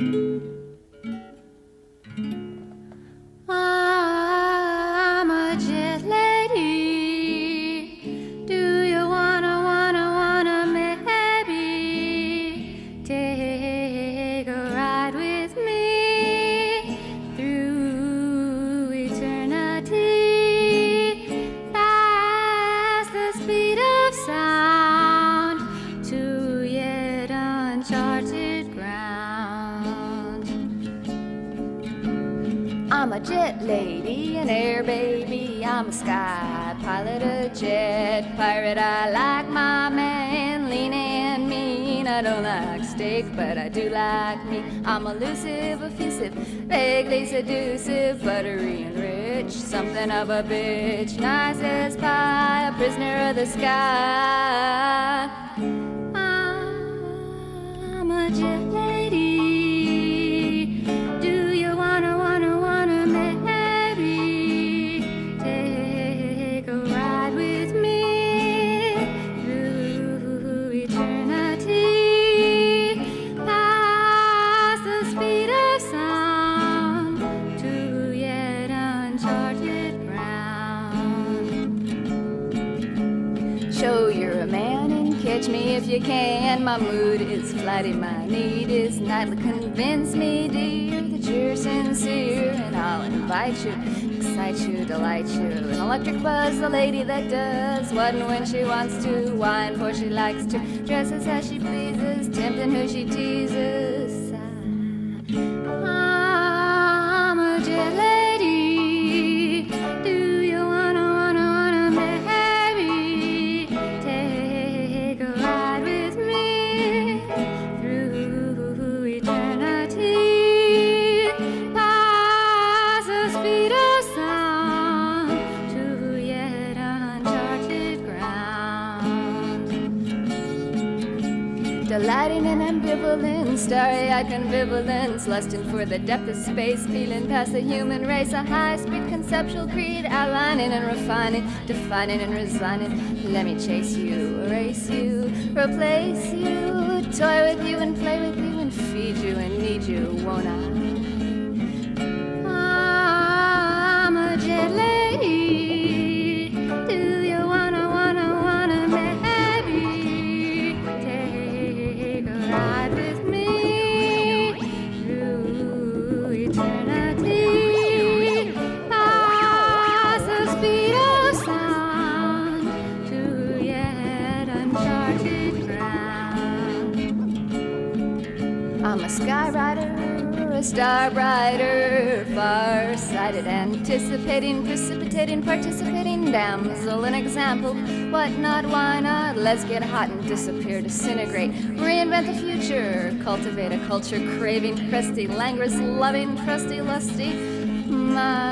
I'm I'm a jet lady, an air baby. I'm a sky pilot, a jet pirate. I like my man lean and mean. I don't like steak, but I do like me. I'm elusive, effusive, vaguely seductive, buttery and rich. Something of a bitch, nice as pie, a prisoner of the sky. I'm a jet lady. Catch me if you can. My mood is flighty, my need is nightly. Convince me, dear, that you're sincere, and I'll invite you, excite you, delight you. An electric buzz, the lady that does what and when she wants to, wine for she likes to, dresses as she pleases, tempting who she teases. I'm Delighting in ambivalence, starry-eyed convivalence, lusting for the depth of space, feeling past the human race, a high-speed conceptual creed, outlining and refining, defining and resigning. Let me chase you, erase you, replace you, toy with you and play with you and feed you and need you, won't I? I'm a sky rider, a star brighter, far sighted, anticipating, precipitating, participating damsel, an example. What not, why not? Let's get hot and disappear, disintegrate, reinvent the future, cultivate a culture craving, crusty, languorous, loving, crusty, lusty. My